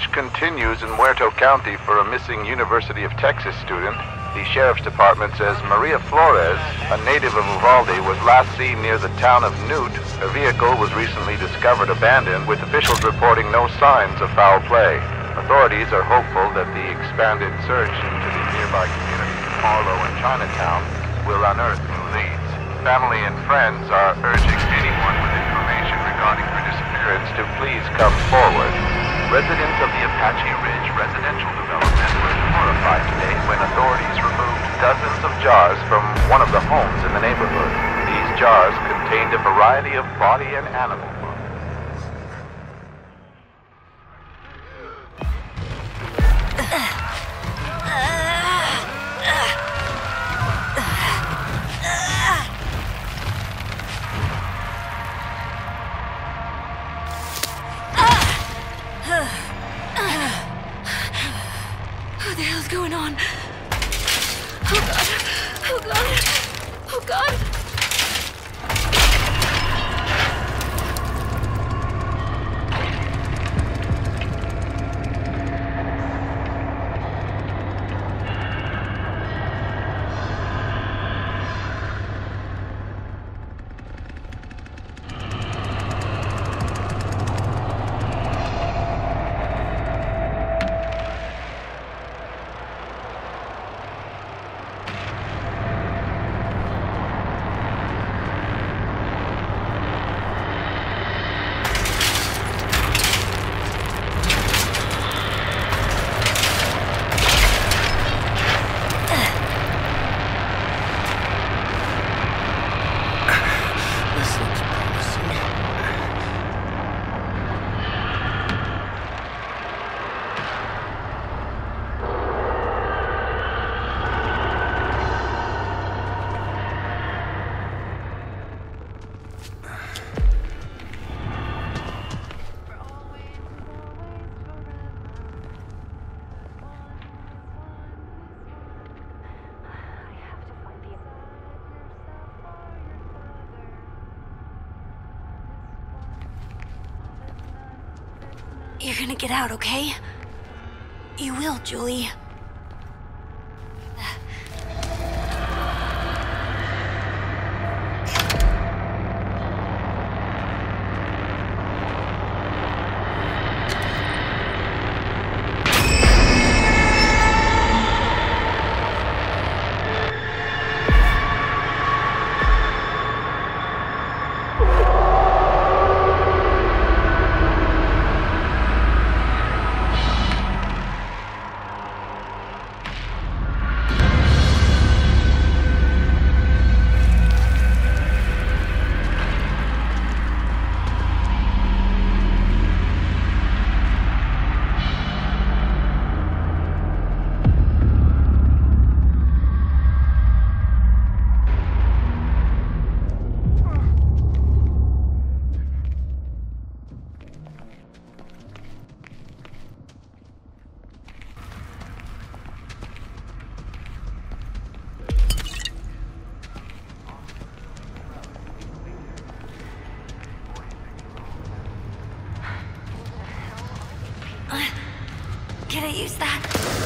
search continues in Muerto County for a missing University of Texas student. The sheriff's department says Maria Flores, a native of Uvalde, was last seen near the town of Newt. Her vehicle was recently discovered abandoned, with officials reporting no signs of foul play. Authorities are hopeful that the expanded search into the nearby communities of Harlow and Chinatown will unearth new leads. Family and friends are urging anyone with information regarding her disappearance to please come forward. Residents of the Apache Ridge residential development were horrified today when authorities removed dozens of jars from one of the homes in the neighborhood. These jars contained a variety of body and animal What the hell's going on? Oh god! Oh god! Oh god! You're gonna get out, okay? You will, Julie. Use that?